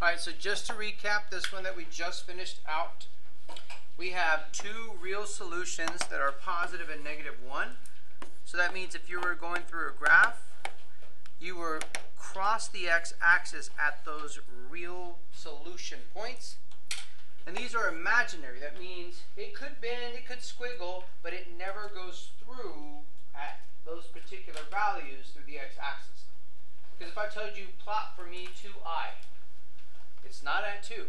All right, so just to recap this one that we just finished out, we have two real solutions that are positive and negative 1. So that means if you were going through a graph, you were cross the x-axis at those real solution points. And these are imaginary. That means it could bend, it could squiggle, but it never goes through at those particular values through the x-axis. Because if I told you plot for me 2i, it's not at 2.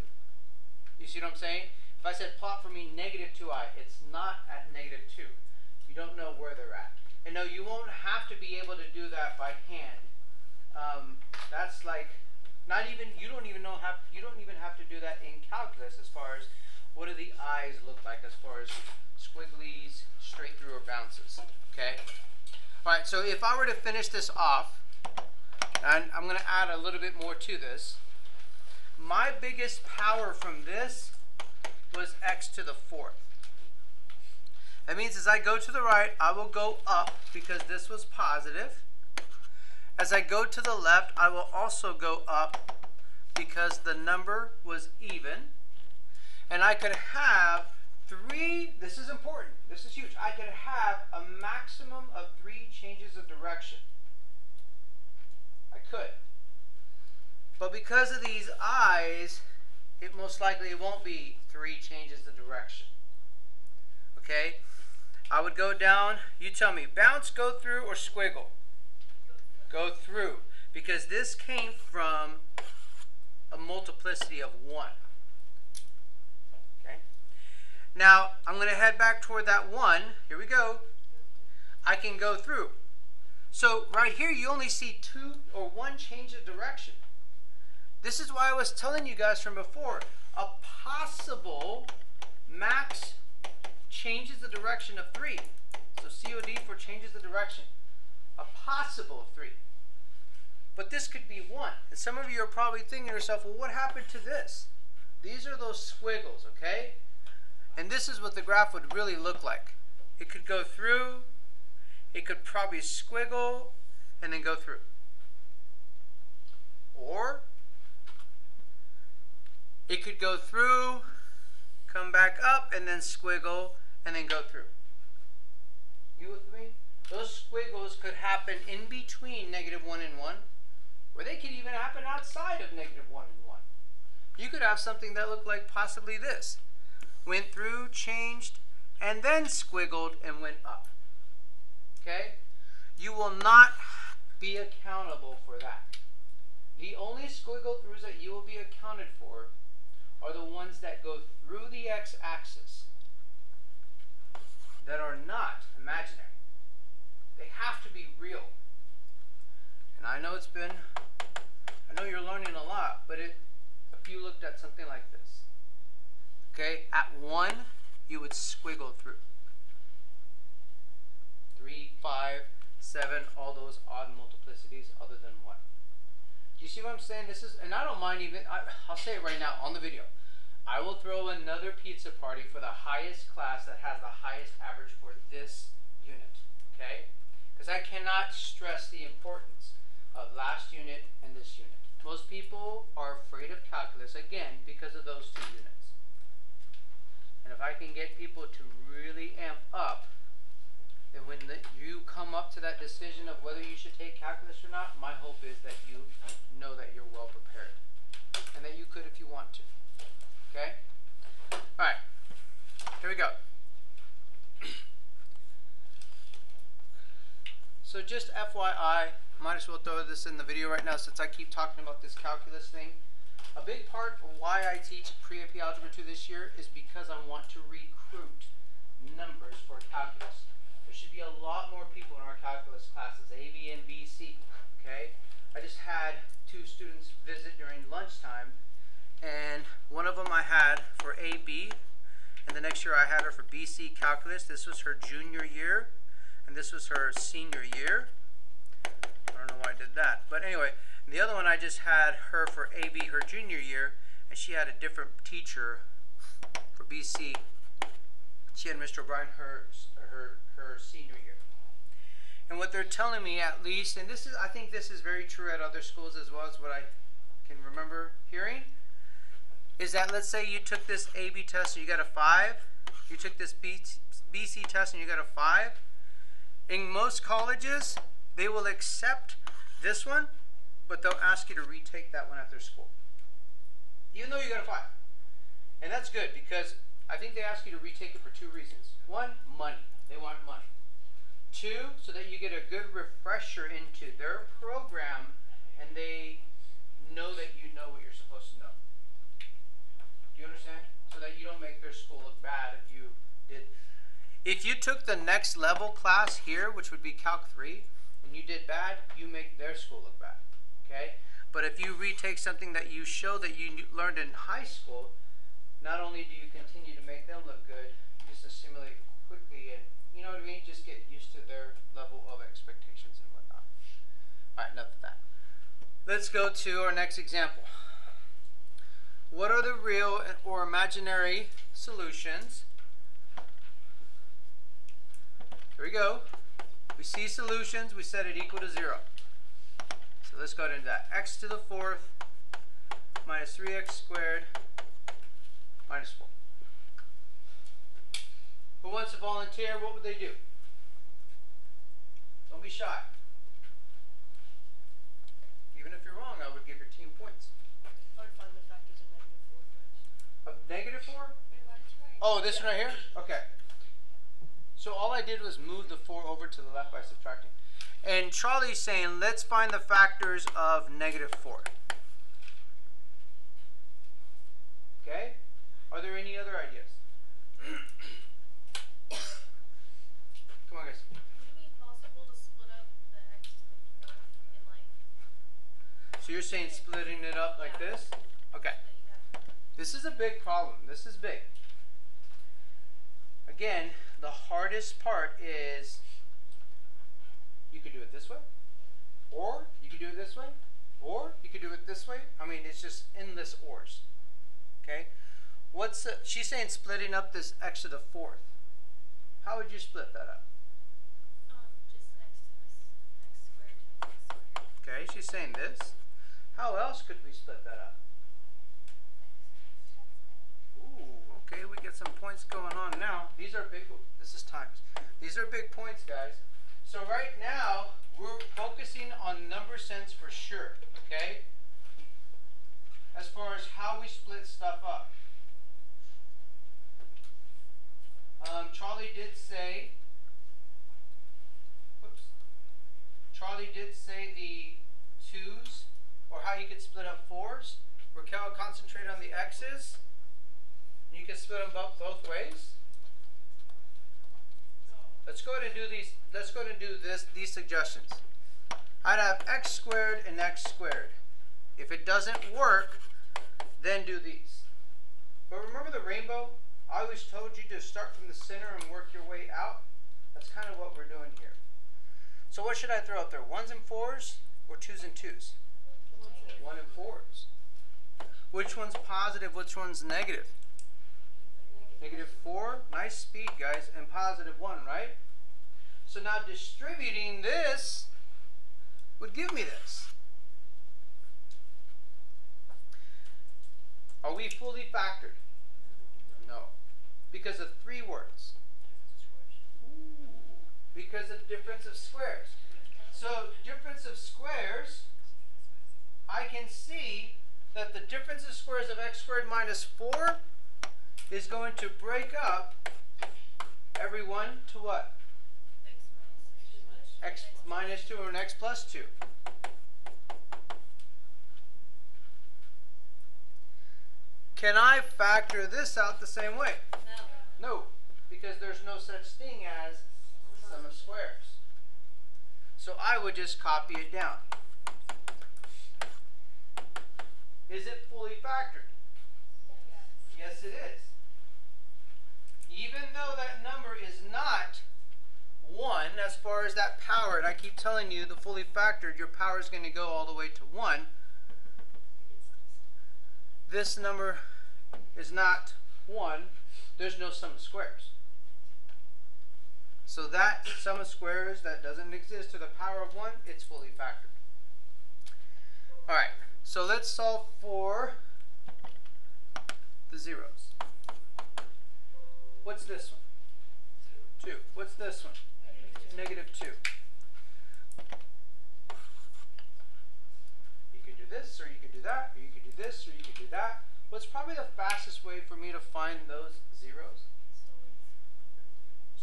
You see what I'm saying? If I said plot for me negative 2i, it's not at negative 2. You don't know where they're at. And no, you won't have to be able to do that by hand. Um, that's like not even you don't even know have you don't even have to do that in calculus as far as what do the eyes look like as far as squigglies, straight through or bounces. Okay. All right. So if I were to finish this off, and I'm going to add a little bit more to this. My biggest power from this was x to the fourth. That means as I go to the right, I will go up because this was positive. As I go to the left, I will also go up because the number was even. And I could have three, this is important, this is huge. I could have a maximum of three changes of direction. I could. But because of these eyes, it most likely won't be three changes of direction. Okay? I would go down, you tell me, bounce, go through, or squiggle? Go through. Because this came from a multiplicity of 1. Okay? Now, I'm going to head back toward that 1. Here we go. I can go through. So right here, you only see two or one change of direction. This is why I was telling you guys from before, a possible max changes the direction of 3. So COD for changes the direction. A possible of 3. But this could be 1. And some of you are probably thinking to yourself, well, what happened to this? These are those squiggles, okay? And this is what the graph would really look like. It could go through, it could probably squiggle, and then go through. Or it could go through, come back up, and then squiggle, and then go through. You with me? Those squiggles could happen in between negative 1 and 1, or they could even happen outside of negative 1 and 1. You could have something that looked like possibly this. Went through, changed, and then squiggled and went up. Okay? You will not be accountable for that. The only squiggle throughs that you will be accounted for are the ones that go through the x-axis that are not imaginary. They have to be real. And I know it's been, I know you're learning a lot, but it, if you looked at something like this, okay, at 1, you would squiggle through. 3, 5, 7, all those odd multiplicities other than 1. Do you see what I'm saying? This is, and I don't mind even, I, I'll say it right now on the video. I will throw another pizza party for the highest class that has the highest average for this unit, okay? Because I cannot stress the importance of last unit and this unit. Most people are afraid of calculus, again, because of those two units. And if I can get people to really amp up, then when the, you come up to that decision of whether you should take calculus or not, my hope is that you know that you're well prepared. And that you could if you want to. Okay? Alright. Here we go. So just FYI, might as well throw this in the video right now since I keep talking about this calculus thing. A big part of why I teach Pre-AP Algebra 2 this year is because I want to recruit numbers for calculus. There should be a lot more people in our calculus classes, A, B, and B, C, okay? I just had two students visit during lunchtime, and one of them I had for AB, and the next year I had her for BC Calculus. This was her junior year, and this was her senior year. I don't know why I did that. But anyway, the other one I just had her for AB her junior year, and she had a different teacher for BC. She had Mr. O'Brien her, her. They're telling me at least, and this is I think this is very true at other schools as well as what I can remember hearing, is that let's say you took this AB test and you got a 5, you took this BC test and you got a 5. In most colleges, they will accept this one, but they'll ask you to retake that one after school. Even though you got a 5. And that's good because I think they ask you to retake it for two reasons. One, money. They want money. Two, so that you get a good refresher into their program and they know that you know what you're supposed to know. Do you understand? So that you don't make their school look bad if you did. If you took the next level class here, which would be Calc 3, and you did bad, you make their school look bad. Okay? But if you retake something that you show that you learned in high school, not only do you continue to make them look good, you just assimilate quickly and you know what I mean? Just get used to their level of expectations and whatnot. Alright, enough of that. Let's go to our next example. What are the real or imaginary solutions? Here we go. We see solutions, we set it equal to 0. So let's go into that. x to the fourth minus 3x squared minus 4. Who wants to volunteer? What would they do? Don't be shy. Even if you're wrong, I would give your team points. I would find the factors of negative four first. Of negative 4? Oh, this one right here? Okay. So all I did was move the 4 over to the left by subtracting. And Charlie's saying, let's find the factors of negative 4. Okay? Are there any other ideas? Come on, guys. Would it be possible to split up the x to the fourth in like So you're saying splitting it up like this? Okay. that you have? This is a big problem. This is big. Again, the hardest part is you could do it this way, or you could do it this way, or you could do it this way. I mean, it's just endless ors. Okay? What's the, she's saying splitting up this x to the fourth. How would you split that up? Um, just x to this x squared x squared. Okay, she's saying this. How else could we split that up? Ooh, okay, we get some points going on now. These are big, this is times. These are big points, guys. So right now, we're focusing on number sense for sure, okay? As far as how we split stuff up. Um, Charlie did say, whoops. Charlie did say the twos, or how you could split up fours. Raquel concentrate on the x's. You can split them both, both ways. Let's go ahead and do these. Let's go ahead and do this. These suggestions. I'd have x squared and x squared. If it doesn't work, then do these. But remember the rainbow? I always told you to start from the center and work your way out. That's kind of what we're doing here. So what should I throw up there? Ones and fours or twos and twos? One and fours. Which one's positive? Which one's negative? Negative four. Nice speed, guys. And positive one, right? So now distributing this would give me this. Are we fully factored? No. Because of three words. Ooh. Because of difference of squares. So difference of squares, I can see that the difference of squares of x squared minus 4 is going to break up every one to what? x minus two. x minus 2 or an x plus 2. Can I factor this out the same way? No. No, because there's no such thing as sum of squares. So I would just copy it down. Is it fully factored? Yes, it is. Even though that number is not 1 as far as that power, and I keep telling you the fully factored, your power is going to go all the way to 1. This number is not 1. There's no sum of squares. So that sum of squares that doesn't exist to the power of 1, it's fully factored. Alright, so let's solve for the zeros. What's this one? Two. What's this one? Negative two. Negative. You could do this, or you could do that, or you could do this, or you could do that. What's probably the fastest way for me to find those zeros?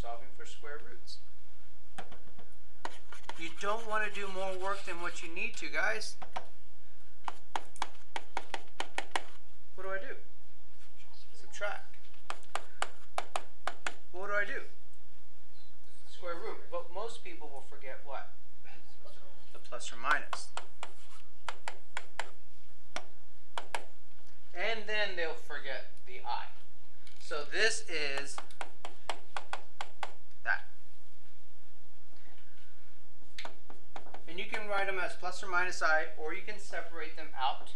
Solving for square roots. You don't want to do more work than what you need to, guys. What do I do? Subtract. What do I do? Square root. But most people will forget what? The plus or minus. And then they'll forget the i. So this is that. And you can write them as plus or minus i, or you can separate them out.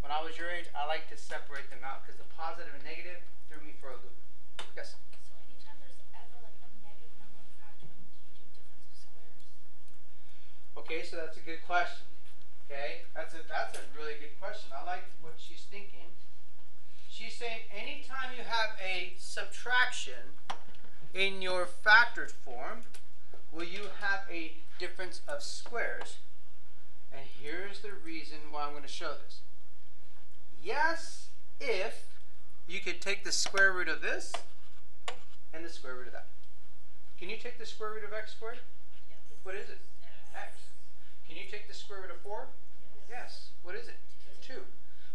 When I was your age, I like to separate them out because the positive and negative threw me for a loop. Yes? So anytime there's ever like a negative number factoring, do you do difference of squares? Okay, so that's a good question. Okay, that's a that's a really good question. I like what she's thinking. She's saying anytime you have a subtraction in your factored form, will you have a difference of squares? And here's the reason why I'm going to show this. Yes, if you could take the square root of this and the square root of that. Can you take the square root of x squared? What is it? X. Can you take the square root of 4? Yes. What is it? 2.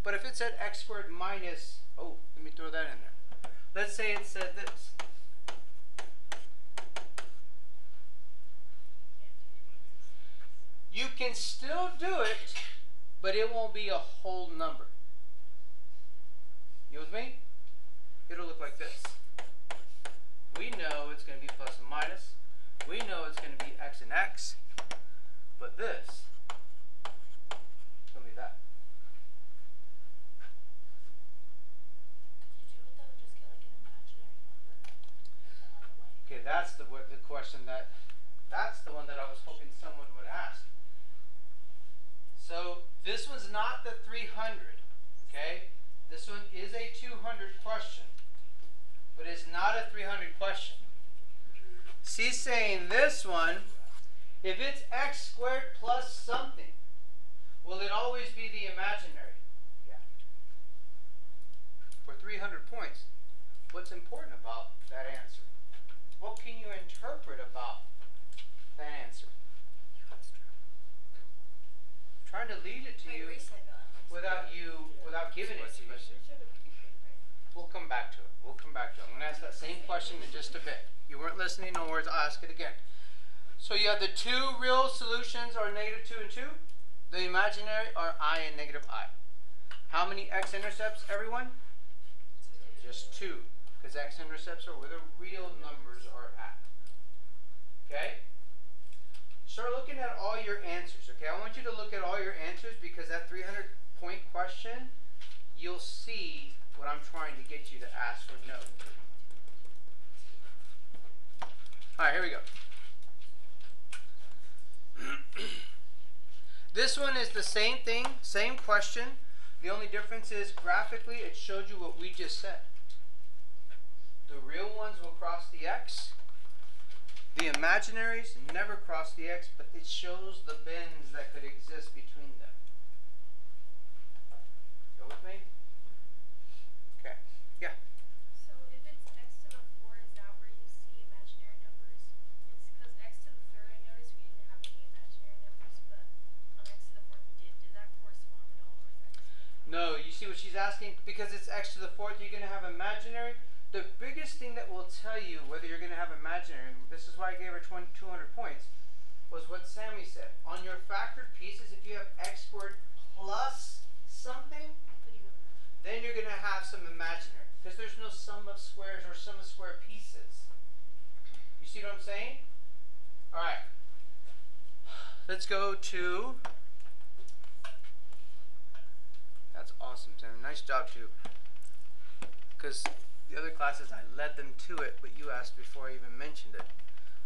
But if it said x squared minus, oh, let me throw that in there. Let's say it said this. You can still do it, but it won't be a whole number. You with me? It'll look like this. We know it's going to be plus and minus. We know it's going to be x and x. But this is going to be that. Could you do it though and just get like an imaginary number? Like the other way? Okay, that's the the question that that's the one that I was hoping someone would ask. So this one's not the 300, okay? This one is a 200 question, but it's not a 300 question. She's saying this one, if it's x squared plus something, will it always be the imaginary? Yeah. For 300 points, what's important about that answer? What can you interpret about that answer? I'm trying to lead it to you without you without giving it to you. We'll come back to it. We'll come back to it. I'm gonna ask that same question in just a bit. You weren't listening, no worries, I'll ask it again. So you have the two real solutions are negative two and two. The imaginary are i and negative i. How many x-intercepts, everyone? Just two, because x-intercepts are where the real numbers are at. Okay? Start looking at all your answers, okay? I want you to look at all your answers because that 300 point question, you'll see what I'm trying to get you to ask or know. All right, here we go. this one is the same thing, same question. The only difference is graphically it showed you what we just said. The real ones will cross the x. The imaginaries never cross the x, but it shows the bends that could exist between them. With me? Okay. Yeah. So if it's x to the four, is that where you see imaginary numbers? It's because x to the third, I noticed we didn't have any imaginary numbers, but on x to the fourth we did. Did that correspond at all, or is that? No, you see what she's asking? Because it's x to the fourth, you're going to have imaginary. The biggest thing that will tell you whether you're going to have imaginary, and this is why I gave her 20, 200 points, was what Sammy said. On your factored pieces, if you have x squared plus something, then you're going to have some imaginary. Because there's no sum of squares or sum of square pieces. You see what I'm saying? All right. Let's go to. That's awesome, Sam. Nice job, too. Because the other classes, I led them to it, but you asked before I even mentioned it.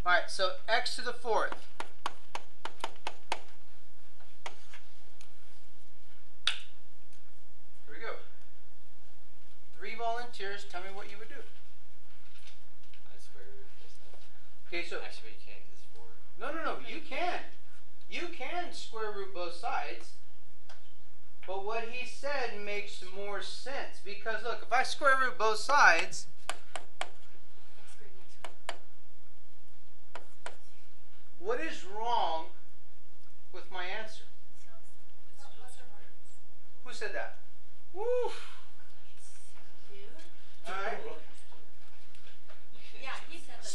All right, so x to the fourth. Here we go. Three volunteers, tell me what you would do. I square root plus. Okay, so Actually, you can't 'cause it's four. no, no, no. You can, you can square root both sides. But what he said makes more sense because look, if I square root both sides, Next grade, next grade. what is wrong with my answer? It's not plus or minus. Who said that? Woo!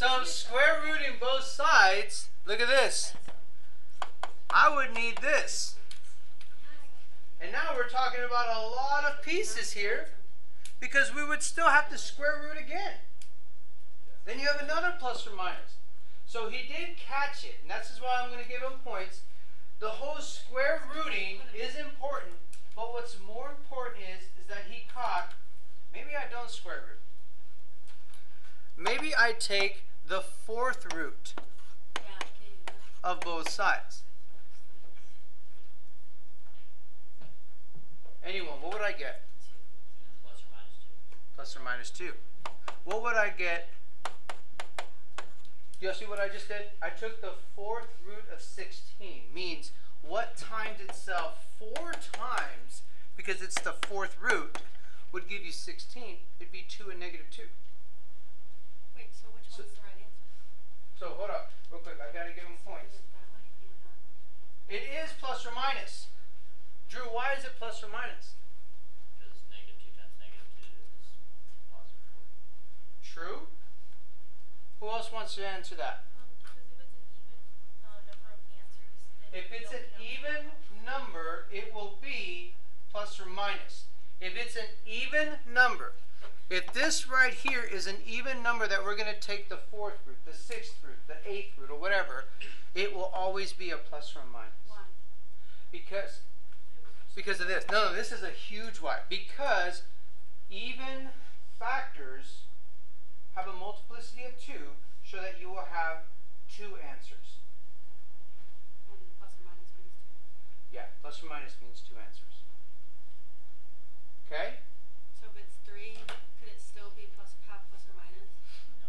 Yeah, he said that. So He said square rooting both sides, look at this. I would need this. And now we're talking about a lot of pieces here because we would still have to square root again. Then you have another plus or minus. So he did catch it, and that's why I'm going to give him points. The whole square rooting is important, but what's more important is, is that he caught, maybe I don't square root. Maybe I take the fourth root of both sides. Anyone, what would I get? Plus or minus two. Plus or minus 2. What would I get? You see what I just did? I took the fourth root of 16. Means what times itself four times, because it's the fourth root, would give you 16. It'd be 2 and negative 2. Wait, so So- one's the right answer? So hold up, real quick. I gotta give him points. Is it that way and that way? It is plus or minus. Drew, why is it plus or minus? Because negative two times negative two is positive four. True. Who else wants to answer that? Um, if it's an even uh, number of answers, then If you it's don't an count. even number, it will be plus or minus. If it's an even number, if this right here is an even number that we're going to take the fourth root, the sixth root, the eighth root, or whatever, it will always be a plus or a minus. Why? Because, because of this. No, no, this is a huge why. Because even factors have a multiplicity of 2, so that you will have two answers. And plus or minus means two. Yeah, plus or minus means two answers. Okay? So if it's 3...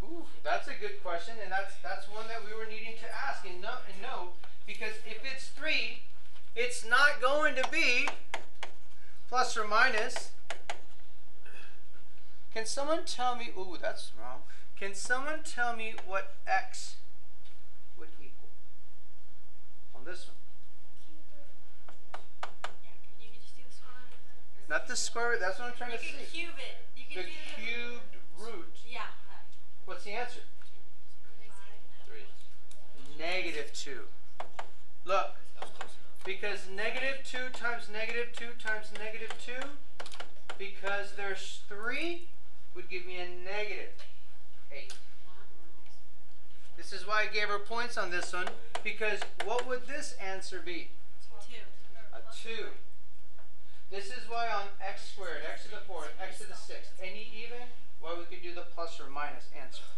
Ooh, that's a good question, and that's that's one that we were needing to ask and no and no, because if it's three, it's not going to be plus or minus. Can someone tell me? Ooh, that's wrong. Can someone tell me what x would equal on this one? Yeah, could you could just do the square root of it? Or- Not the square root. That's what I'm trying You to see. cube it. You can The do the cubed root. Yeah. What's the answer? Three. Negative two. Look, That was close enough. Because negative 2 times negative 2 times negative 2, because there's 3, would give me a negative 8. This is why I gave her points on this one, because what would this answer be? Two. A 2. This is why on x squared, x to the 4th, x to the 6th, any even, why we could do the plus or minus answer.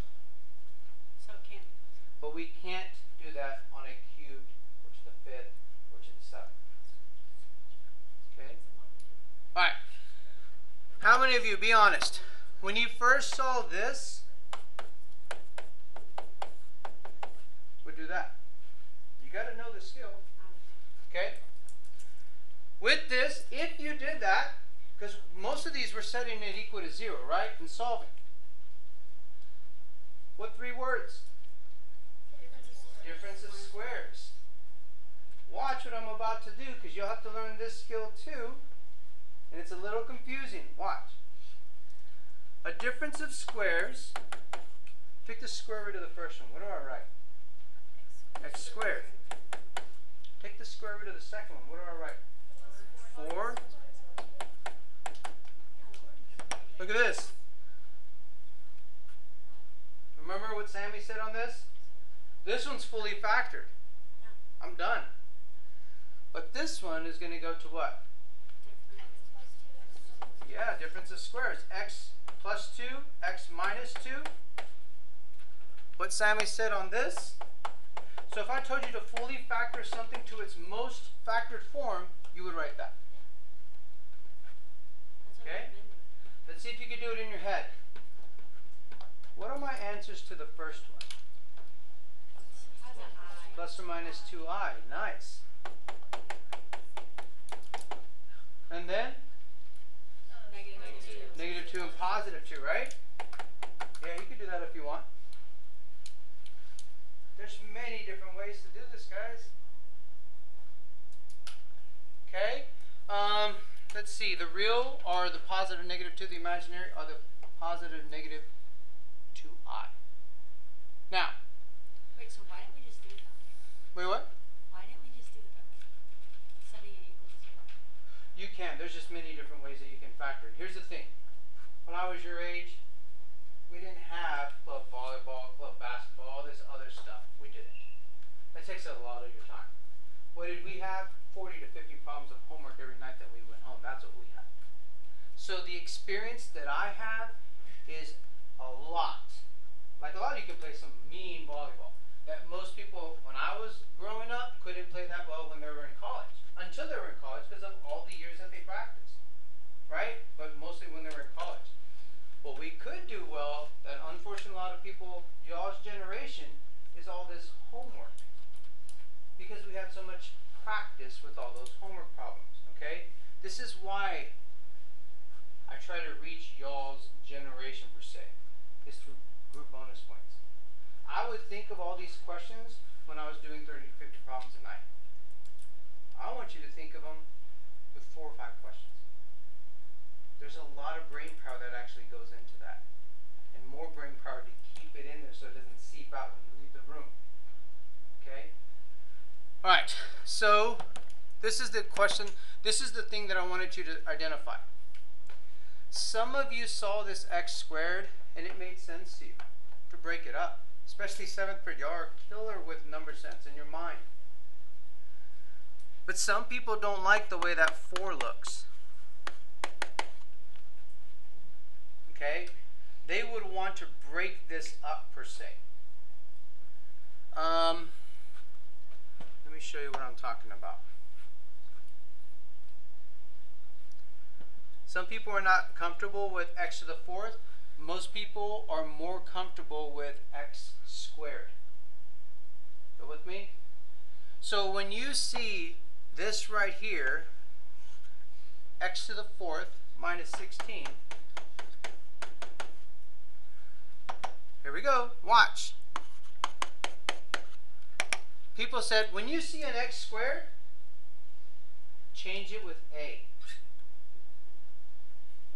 So it can be. But we can't do that on a cubed, or to the 5th, or to the 7th. Okay? Alright. How many of you, be honest, when you first saw this, would do that? You got to know the skill. I would think. Okay? With this, if you did that, because most of these we're setting it equal to zero, right? And solving. What three words? Difference of squares. Watch what I'm about to do because you'll have to learn this skill too. And it's a little confusing. Watch. A difference of squares. Pick the square root of the first one. What do I write? X squared. Take the square root of the second one. What do I write? Four. Look at this. Remember what Sammy said on this? This one's fully factored. I'm done. But this one is going to go to what? Yeah, difference of squares. X plus 2, x minus 2. What Sammy said on this. So if I told you to fully factor something to its most factored form, you would write that. That's what Okay. I've been doing. Let's see if you can do it in your head. What are my answers to the first one? Plus or minus 2i. Nice. And then Negative Negative two. negative 2 and positive 2, right? Yeah, you could do that if you want. There's many different ways to do this, guys. Okay. Um, let's see. The real are the positive negative 2. The imaginary are the positive negative 2i. Now, Wait, so why didn't we just do that? wait, what? Why didn't we just do that? Setting it equal to zero. You can. There's just many different ways that you can factor it. Here's the thing. When I was your age, we didn't have club volleyball, club basketball, all this other stuff. We didn't. That takes a lot of your time. What did we have? 40 to 50 problems of homework every night that we went home. That's what we had. So the experience that I have is a lot. Like a lot of you can play some mean volleyball. That most people, when I was growing up, couldn't play that well when they were in college. Until they were in college because of all the years that they practiced. Right? But mostly when they were in college. What we could do well, that unfortunately a lot of people, y'all's generation, is all this homework. Because we have so much practice with all those homework problems. Okay? This is why I try to reach y'all's generation per se, is through group bonus points. I would think of all these questions when I was doing 30 to 50 problems a night. I want you to think of them with four or five questions. There's a lot of brain power that actually goes into that. And more brain power to keep it in there so it doesn't seep out when you leave the room. Okay? Alright, so this is the question, this is the thing that I wanted you to identify. Some of you saw this x squared and it made sense to you to break it up. Especially seventh grade. Y'all are killer with number sense in your mind. But some people don't like the way that 4 looks. Okay? They would want to break this up per se. Um, let me show you what I'm talking about. Some people are not comfortable with x to the fourth. Most people are more comfortable with x squared. Go with me? So when you see this right here, x to the fourth minus 16, here we go, watch. People said, when you see an x squared, change it with a.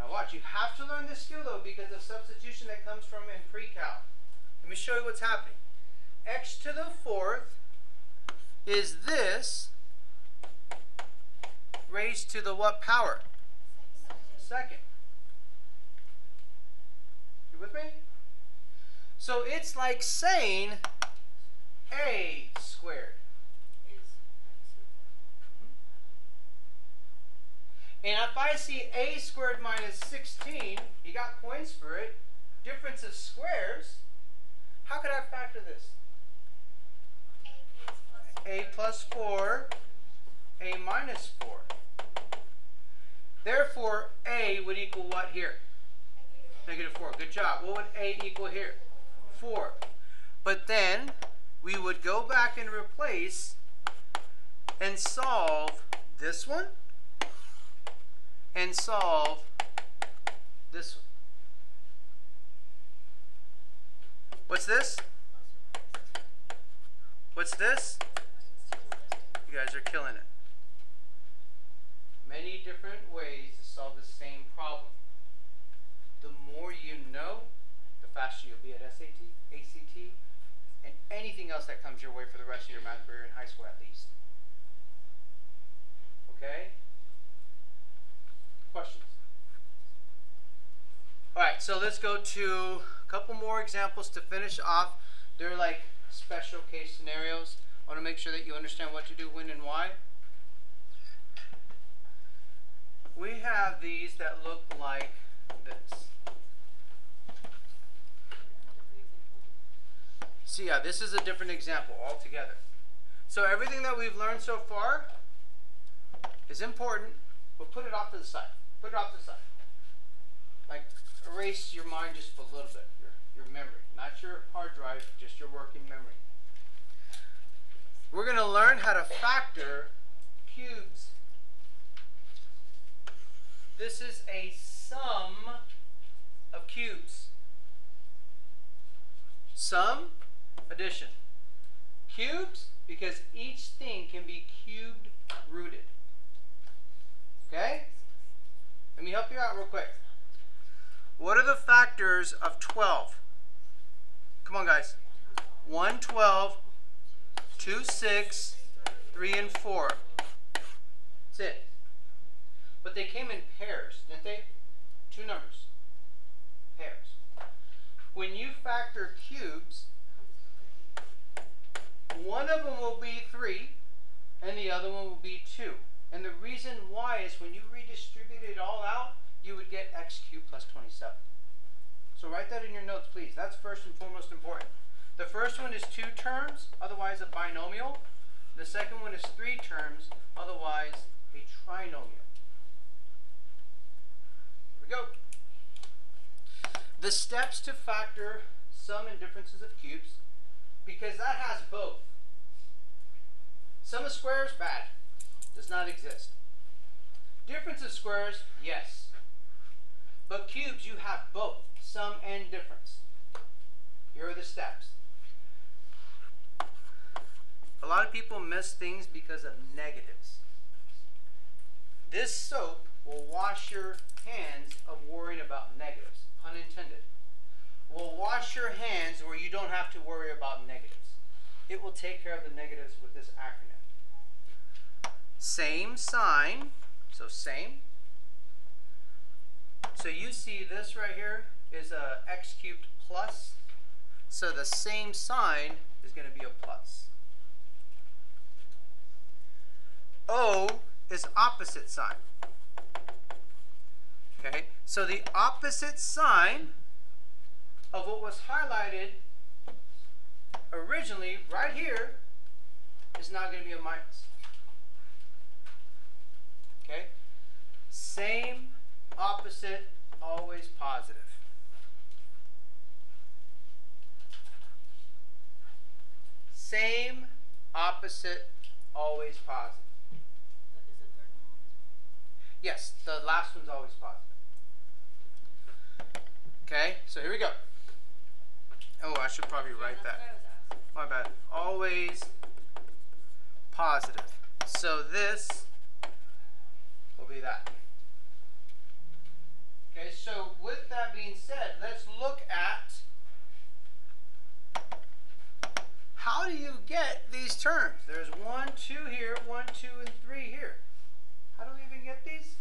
Now watch, you have to learn this skill though because of substitution that comes from in pre-cal. Let me show you what's happening. x to the fourth is this raised to the what power? Second. You with me? So it's like saying a squared. Is x to the fourth. And if I see a squared minus 16, you got points for it, difference of squares, how could I factor this? a plus 4, a minus 4. Therefore, a would equal what here? Negative 4. Good job. What would a equal here? 4. But then we would go back and replace and solve this one and solve this one. What's this? What's this? You guys are killing it. Many different ways to solve the same problem. The more you know, the faster you'll be at SAT, ACT, and anything else that comes your way for the rest of your math career in high school at least. Okay? Questions? Alright, so let's go to a couple more examples to finish off. They're like special case scenarios. I want to make sure that you understand what to do, when, and why. We have these that look like this. See, yeah, this is a different example altogether. So everything that we've learned so far is important, We'll put it off to the side. Put it off the side. Like erase your mind just a little bit, your, your memory. Not your hard drive, just your working memory. we're going to learn how to factor cubes. This is a sum of cubes. Sum, addition. Cubes, because each thing can be cubed rooted. Okay? Let me help you out real quick. What are the factors of 12? Come on, guys. 1, 12, 2, 6, 3, and 4. That's it. But they came in pairs, didn't they? Two numbers. Pairs. When you factor cubes, one of them will be 3 and the other one will be 2. And the reason why is when you redistribute it all out, you would get x cubed plus 27. So write that in your notes, please. That's first and foremost important. The first one is two terms, otherwise a binomial. The second one is three terms, otherwise a trinomial. Here we go. The steps to factor sum and differences of cubes, because that has both. Sum of squares, bad. Does not exist. Difference of squares, yes. But cubes, you have both sum and difference. Here are the steps. A lot of people miss things because of negatives. This soap will wash your hands of worrying about negatives, pun intended. Will wash your hands where you don't have to worry about negatives. It will take care of the negatives with this acronym. Same sign, so same. So you see this right here is a x cubed plus. So the same sign is going to be a plus. O is opposite sign. Okay, so the opposite sign of what was highlighted originally right here is now going to be a minus. Okay, same, opposite, always positive. Same, opposite, always positive. Is the third one always? Yes, the last one's always positive. Okay, so here we go. Oh, I should probably write that. what I was. My bad. Always positive. So this will be that. Okay, so with that being said, let's look at how do you get these terms? There's one, two here, one, two, and three here. How do we even get these?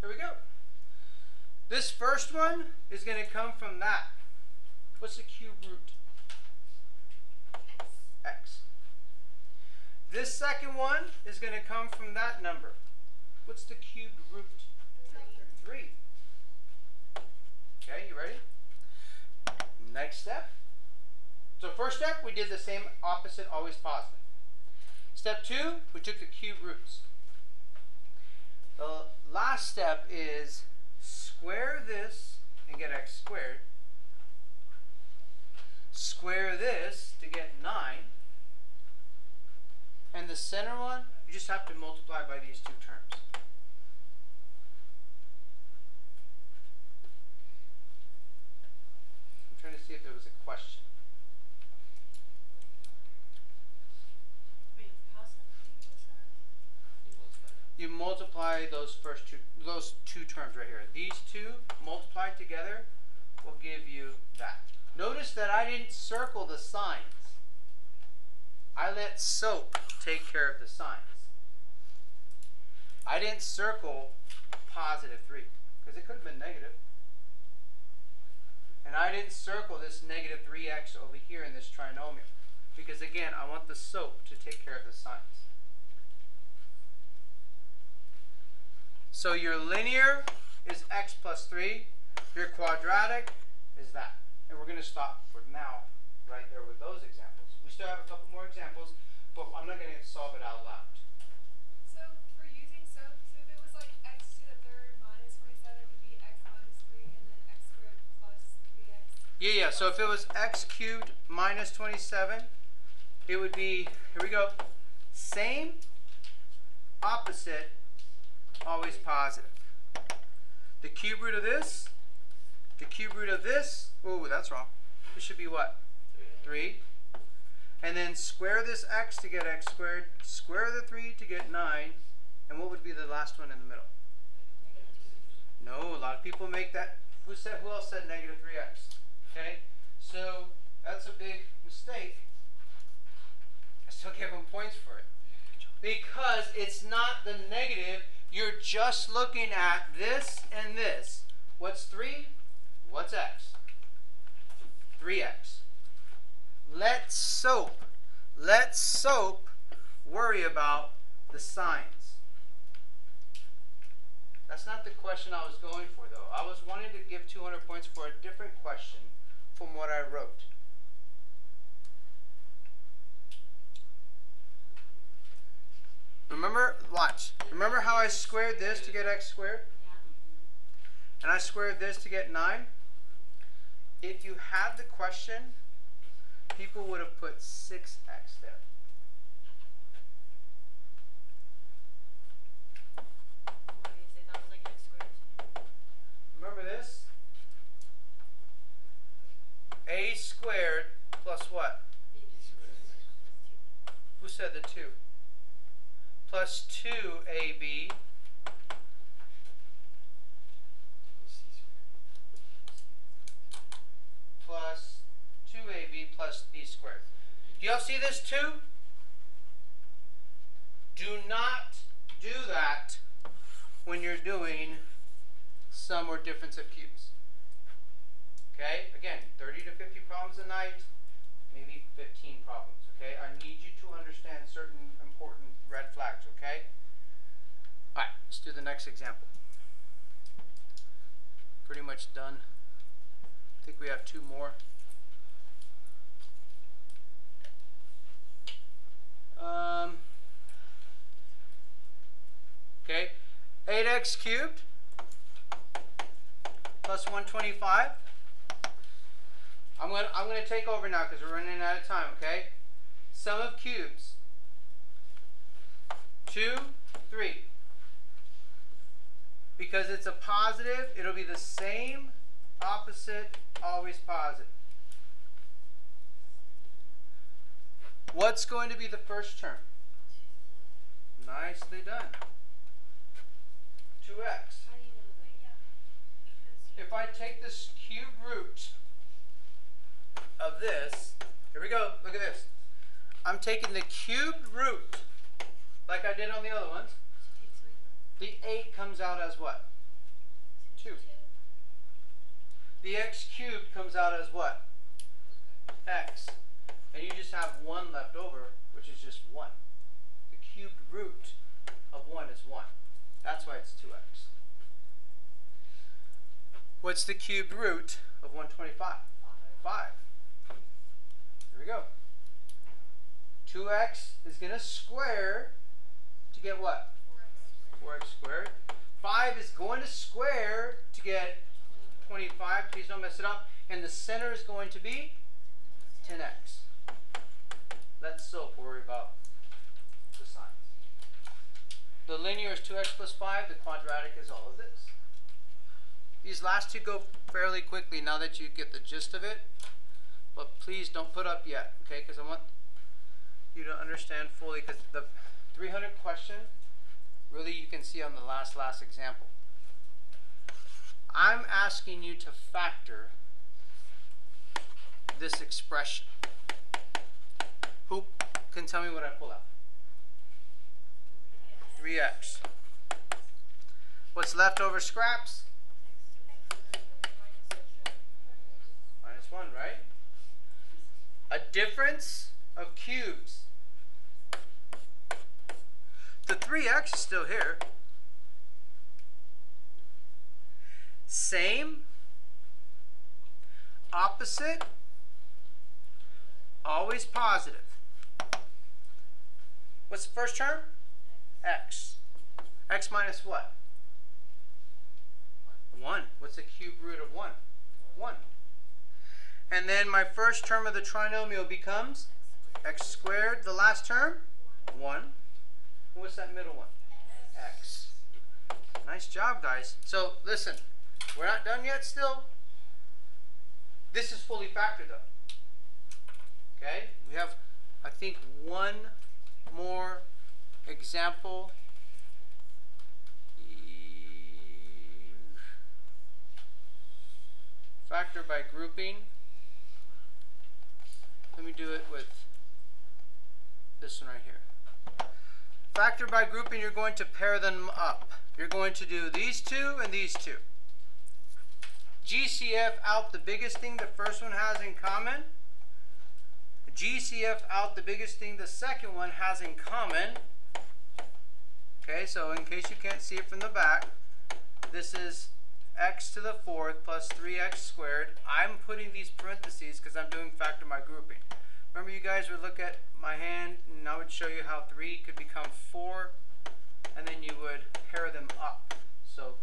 Here we go. This first one is going to come from that. What's the cube root? X. This second one is going to come from that number. What's the cubed root? 3. Okay, you ready? Next step. So first step, we did the same opposite, always positive. Step 2, we took the cube roots. The last step is square this and get x squared. Square this to get 9. And the center one, you just have to multiply by these two terms. I'm trying to see if there was a question. Wait, how's that three the center? You multiply those first two, those two terms right here. These two multiplied together will give you that. Notice that I didn't circle the signs. I let soap take care of the signs. I didn't circle positive 3 because it could have been negative. And I didn't circle this negative 3x over here in this trinomial because again, I want the soap to take care of the signs. So your linear is x plus 3. Your quadratic is that. And we're going to stop for now right there with those examples. We still have a couple more examples, but I'm not going to solve it out loud. So for using soap, so if it was like x to the third minus 27, it would be x minus 3 and then x squared plus 3x. Yeah, yeah. So if it was x cubed minus 27, it would be, here we go, Same, opposite, always positive. The cube root of this, the cube root of this, oh, that's wrong. This should be what? 3. And then square this x to get x squared, square the 3 to get 9, and what would be the last one in the middle? No, a lot of people make that. Who said? Who else said negative 3x? Okay, so that's a big mistake. I still give them points for it because it's not the negative. You're just looking at this and this. What's 3? What's x? 3x. Let SOAP, let SOAP worry about the signs. That's not the question I was going for, though. I was wanting to give 200 points for a different question from what I wrote. Remember, watch. Remember how I squared this to get x squared? And I squared this to get 9? If you had the question, people would have put 6x there. What do you say? That was like x squared. Remember this? A squared plus what? Who said the 2? Plus 2ab plus 2ab plus b squared. Do y'all see this 2? Do not do that when you're doing sum or difference of cubes. Okay, again, 30 to 50 problems a night, maybe 15 problems. Okay, I need you to understand certain important red flags. Okay, all right, let's do the next example. Pretty much done. I think we have two more. Um, okay, 8x cubed plus 125. I'm gonna I'm gonna take over now because we're running out of time. Okay. Sum of cubes. Two, three. Because it's a positive, it'll be the same, opposite, always positive. What's going to be the first term? Nicely done. 2x. How do you know that? Because If I take this cube root of this, here we go, look at this. I'm taking the cubed root, like I did on the other ones. The 8 comes out as what? 2. The x cubed comes out as what? x. And you just have 1 left over, which is just 1. The cubed root of 1 is 1. That's why it's 2x. What's the cubed root of 125? 5. Here we go. 2x is going to square to get what? 4x squared. 5 is going to square to get 25. Please don't mess it up. And the center is going to be 10x. Let's SOAP worry about the signs. The linear is 2x plus 5. The quadratic is all of this. These last two go fairly quickly now that you get the gist of it. But please don't put up yet, okay? Because I want you to understand fully. Because the 300 question, really you can see on the last, last example. I'm asking you to factor this expression. Who can tell me what I pull out? 3x. What's left over scraps? Minus 1, right? A difference of cubes. The 3x is still here. Same, opposite, always positive. What's the first term? x. x minus what? 1. What's the cube root of 1? 1. And then my first term of the trinomial becomes x squared. The last term? 1. What's that middle one? X. Nice job, guys. So, listen, we're not done yet still. This is fully factored, though. Okay? We have, I think, one more example. Factor by grouping. Let me do it with this one right here. Factor by grouping, you're going to pair them up. You're going to do these two and these two. GCF out the biggest thing the first one has in common. GCF out the biggest thing the second one has in common. Okay, so in case you can't see it from the back, this is x to the fourth plus 3x squared. I'm putting these parentheses because I'm doing factor by grouping. Remember you guys would look at my hand and I would show you how 3 could become 4 and then you would pair them up. So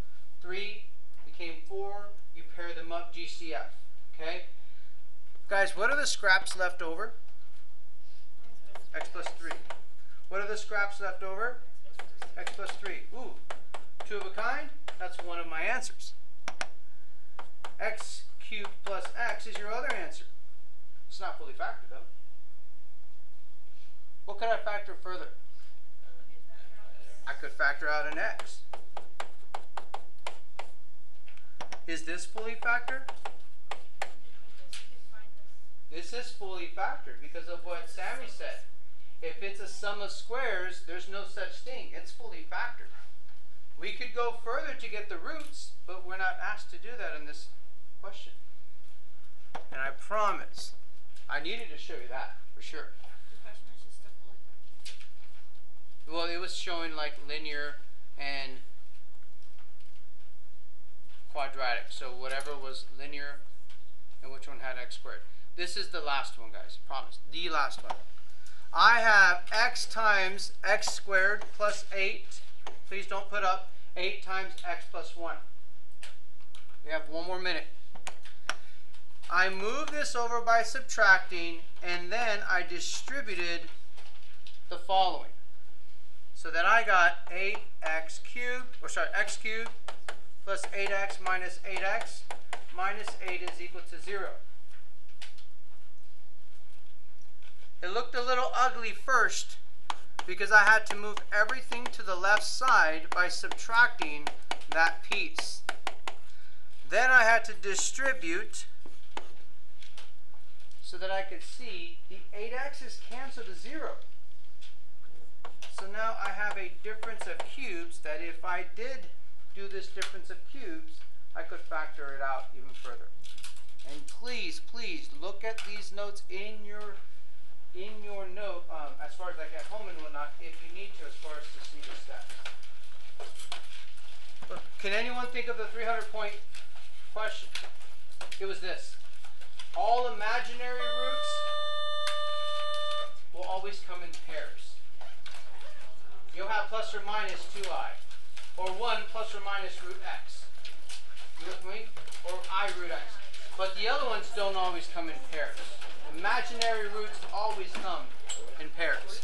3 became 4, you pair them up GCF. Okay? Guys, what are the scraps left over? x plus 3. What are the scraps left over? x plus 3. Ooh, two of a kind? That's one of my answers. X cubed plus x is your other answer. It's not fully factored though. What could I factor further? I could factor out an x. Is this fully factored? This is fully factored because of what Sammy said. If it's a sum of squares, there's no such thing. It's fully factored. We could go further to get the roots, but we're not asked to do that in this question. And I promise, I needed to show you that for sure. The question is just a fully. Well, it was showing like linear and quadratic. So whatever was linear and which one had x squared. This is the last one, guys. Promise. The last one. I have x times x squared plus 8. Please don't put up 8 times x plus 1. We have one more minute. I moved this over by subtracting, and then I distributed the following. So that I got 8x cubed, or sorry, x cubed plus 8x minus 8x minus 8 is equal to 0. It looked a little ugly first because I had to move everything to the left side by subtracting that piece. Then I had to distribute so that I could see the 8x is canceled to 0. So now I have a difference of cubes that if I did do this difference of cubes, I could factor it out even further. And please, please look at these notes in your in your note, um, as far as like at home and whatnot, if you need to, as far as to see the steps. Can anyone think of the 300 point question? It was this. All imaginary roots will always come in pairs. You'll have plus or minus 2i, or 1 plus or minus root x. You with me? Or i root x. But the other ones don't always come in pairs. Imaginary roots always come in pairs.